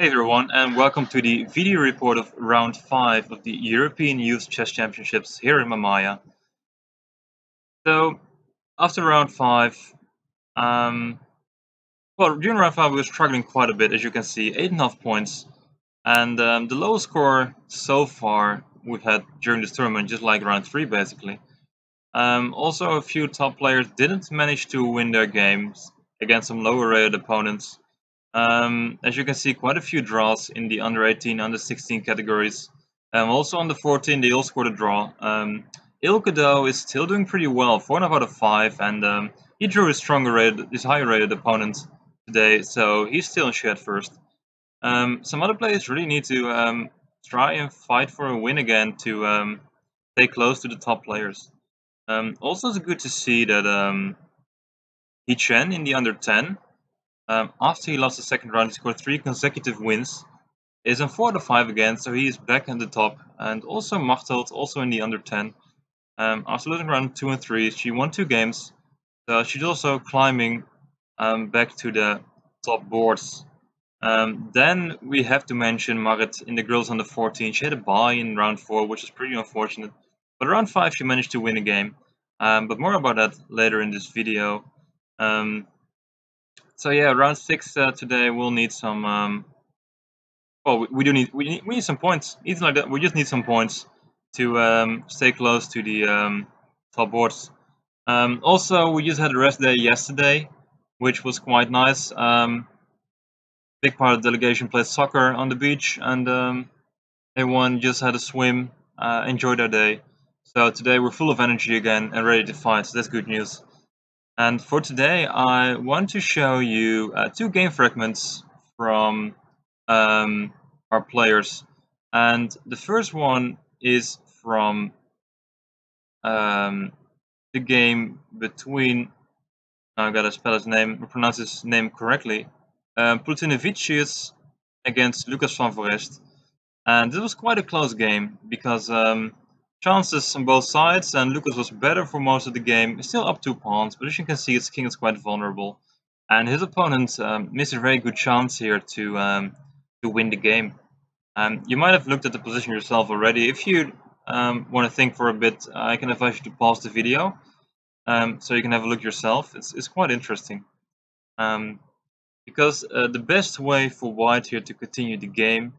Hey everyone, and welcome to the video report of round 5 of the European Youth Chess Championships here in Mamaia. So, after round 5, um, well, during round 5 we were struggling quite a bit, as you can see, 8.5 points. And um, the lowest score so far we've had during this tournament, just like round 3 basically. Um, also, a few top players didn't manage to win their games against some lower rated opponents. Um, as you can see, quite a few draws in the under 18, under 16 categories. Um, also on the 14, they all scored a draw. Um, though is still doing pretty well, 4 out of 5, and um, he drew his stronger rated, his higher rated opponent today, so he's still in shed first. Um, some other players really need to um, try and fight for a win again to um, stay close to the top players. Um, also, it's good to see that um, He Chen in the under 10 um, after he lost the second round, he scored three consecutive wins. Is on 4 to 5 again, so he is back in the top. And also Machteld, also in the under 10. Um, after losing round 2 and 3, she won two games. So she's also climbing um, back to the top boards. Um, then we have to mention Marit in the girls under 14. She had a bye in round 4, which is pretty unfortunate. But round 5 she managed to win a game. Um, but more about that later in this video. Um, so yeah, round six uh, today we'll need some. Um, well, we, we, do need we need we need some points. Even like that, we just need some points to um, stay close to the um, top boards. Um, also, we just had a rest day yesterday, which was quite nice. Um, big part of the delegation played soccer on the beach, and um, everyone just had a swim, uh, enjoyed their day. So today we're full of energy again and ready to fight. So that's good news. And for today, I want to show you uh, two game fragments from um, our players. And the first one is from um, the game between, I've gotta spell his name, pronounce his name correctly, Pultinevicius against Lucas van Foreest. And this was quite a close game because um, chances on both sides, and Lucas was better for most of the game. He's still up two pawns, but as you can see, his king is quite vulnerable. And his opponent um, missed a very good chance here to um, to win the game. Um, you might have looked at the position yourself already. If you um, want to think for a bit, I can advise you to pause the video um, so you can have a look yourself. It's, it's quite interesting. Um, because uh, the best way for white here to continue the game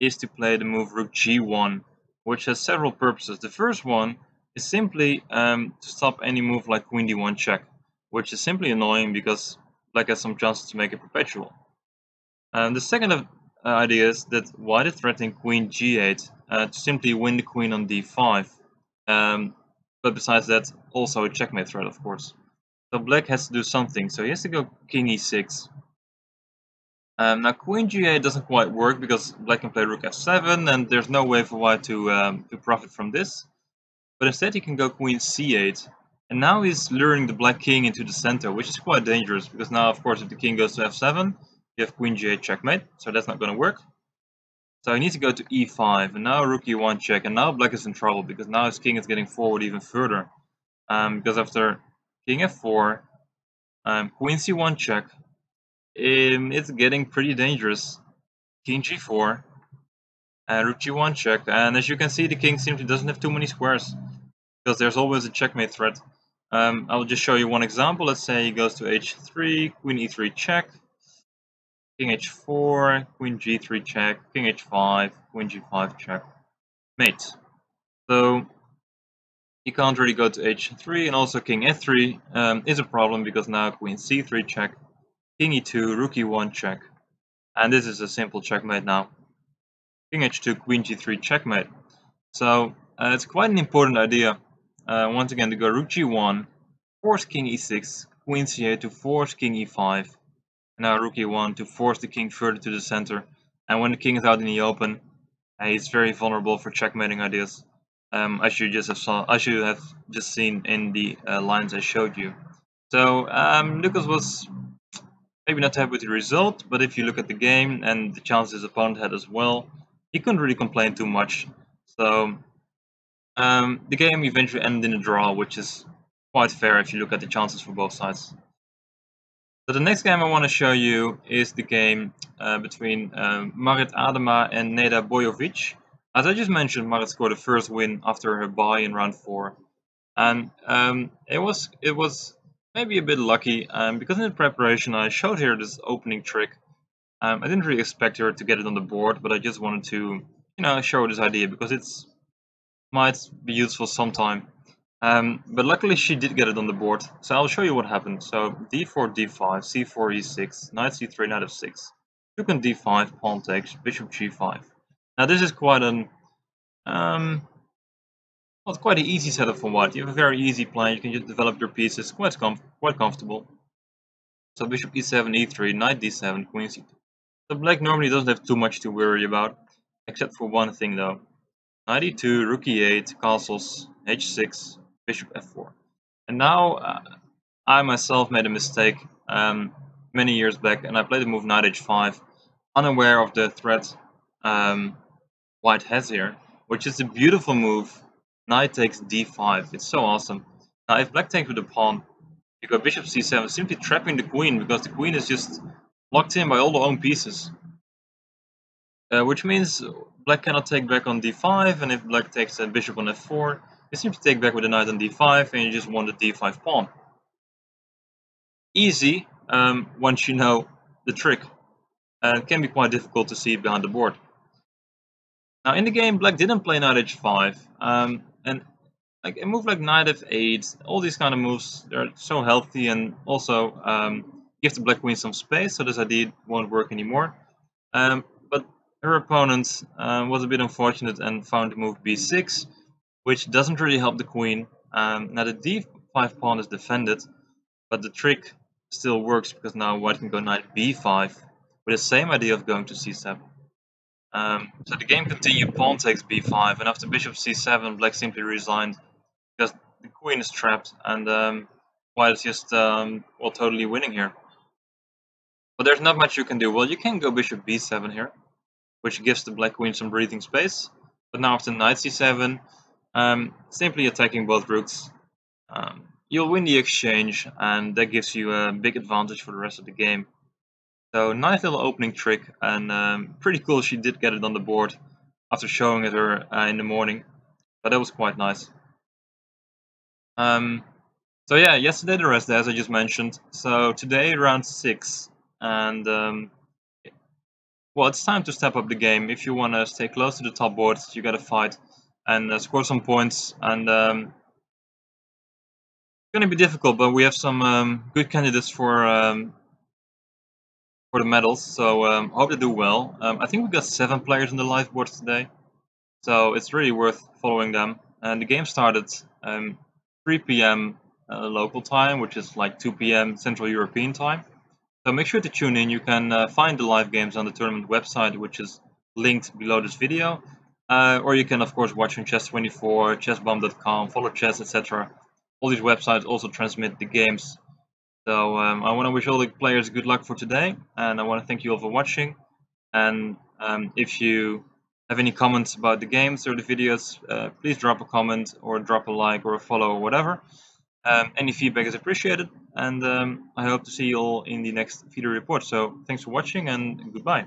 is to play the move rook g1 which has several purposes. The first one is simply um, to stop any move like queen d1 check, which is simply annoying because black has some chances to make it perpetual. The second uh, idea is that white is threatening queen g8 uh, to simply win the queen on d5. Um, but besides that, also a checkmate threat, of course. So black has to do something, so he has to go king e6. Um, now queen g8 doesn't quite work because black can play rook f7 and there's no way for white to, um, to profit from this. But instead he can go queen c8 and now he's luring the black king into the center which is quite dangerous because now of course if the king goes to f7 you have queen g8 checkmate so that's not going to work. So he needs to go to e5 and now rook e1 check and now black is in trouble because now his king is getting forward even further. Um, because after king f4, um, queen c1 check, um, it's getting pretty dangerous. King g4, and rook g1 check, and as you can see the king simply doesn't have too many squares, because there's always a checkmate threat. Um, I'll just show you one example, let's say he goes to h3, queen e3 check, king h4, queen g3 check, king h5, queen g5 check, mate. So he can't really go to h3, and also king f3 um, is a problem because now queen c3 check, king e2, rook e1 check. And this is a simple checkmate now. King h2, queen g3 checkmate. So uh, it's quite an important idea. Uh, once again to go rook g1, force king e6, queen c8 to force king e5. Now rook e1 to force the king further to the center. And when the king is out in the open, uh, he's very vulnerable for checkmating ideas. Um, as you just have saw, as you have just seen in the uh, lines I showed you. So um, Lucas was maybe not happy with the result, but if you look at the game and the chances his opponent had as well, he couldn't really complain too much. So um, the game eventually ended in a draw, which is quite fair if you look at the chances for both sides. So the next game I want to show you is the game uh, between uh, Marit Adema and Neda Bojovic. As I just mentioned, Marit scored the first win after her bye in round four, and um, it was it was maybe a bit lucky um, because in the preparation I showed her this opening trick. Um, I didn't really expect her to get it on the board, but I just wanted to you know show this idea because it's might be useful sometime. Um, but luckily she did get it on the board, so I'll show you what happened. So d4, d5, c4, e6, knight c3, knight f6, rook on d5, pawn takes, bishop g5. Now this is quite an um, well, it's quite an easy setup for white. You have a very easy plan. You can just develop your pieces quite com quite comfortable. So bishop e7, e3, knight d7, queen c2. So black normally doesn't have too much to worry about, except for one thing though. Knight e2, rook e8, castles, h6, bishop f4. And now uh, I myself made a mistake um, many years back, and I played the move knight h5, unaware of the threat um, white has here, which is a beautiful move. Knight takes d5. It's so awesome. Now, if black takes with the pawn, you go bishop c7, simply trapping the queen because the queen is just locked in by all the own pieces. Uh, which means black cannot take back on d5, and if black takes a bishop on f4, you simply take back with a knight on d5 and you just want the d5 pawn. Easy um, once you know the trick. It can be quite difficult to see behind the board. Now in the game, black didn't play knight h5, um, and like a move like knight f8, all these kind of moves, they're so healthy and also um, give the black queen some space, so this idea won't work anymore. Um, but her opponent uh, was a bit unfortunate and found the move b6, which doesn't really help the queen. Um, now the d5 pawn is defended, but the trick still works because now white can go knight b5 with the same idea of going to c7. Um, so the game continued, pawn takes b5, and after bishop c7, black simply resigned because the queen is trapped, and um, white is just um, well totally winning here. But there's not much you can do. Well, you can go bishop b7 here, which gives the black queen some breathing space. But now after knight c7, um, simply attacking both rooks. Um, you'll win the exchange, and that gives you a big advantage for the rest of the game. So nice little opening trick, and um, pretty cool she did get it on the board after showing it her uh, in the morning. But that was quite nice. Um, so yeah, yesterday the rest day, as I just mentioned. So today round 6, and um, well, it's time to step up the game. If you want to stay close to the top board, you got to fight and uh, score some points. And um, it's going to be difficult, but we have some um, good candidates for um, for the medals. So um, hope they do well. Um, I think we got seven players in the live boards today, so it's really worth following them. And the game started um, 3 p.m. Uh, local time, which is like 2 p.m. Central European time. So make sure to tune in. You can uh, find the live games on the tournament website, which is linked below this video. Uh, or you can, of course, watch on Chess24, chessbomb.com, follow chess, etc. All these websites also transmit the games. So um, I want to wish all the players good luck for today, and I want to thank you all for watching. And um, if you have any comments about the games or the videos, uh, please drop a comment or drop a like or a follow or whatever. Um, any feedback is appreciated, and um, I hope to see you all in the next video report. So thanks for watching, and goodbye.